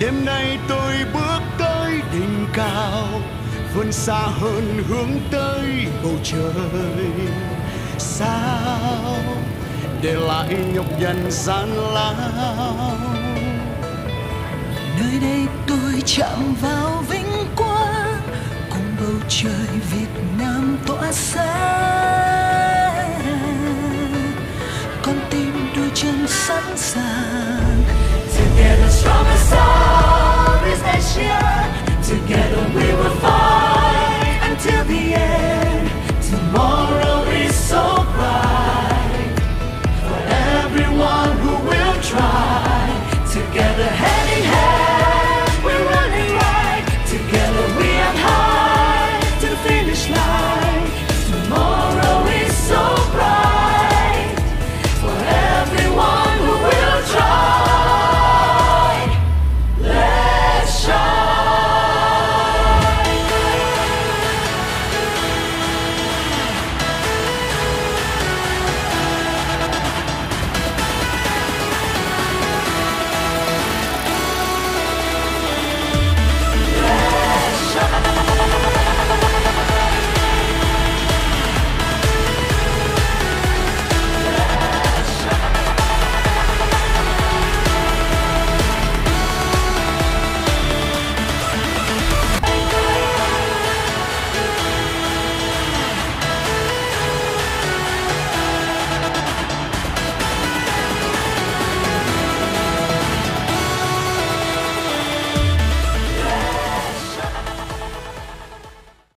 đêm nay tôi bước tới đỉnh cao, vươn xa hơn hướng tới bầu trời. Sao? Để lại nhọc nhằn gian lao. Nơi đây tôi chạm vào vinh quang, cùng bầu trời Việt Nam tỏa sáng con tim đôi chân sẵn sàng. more.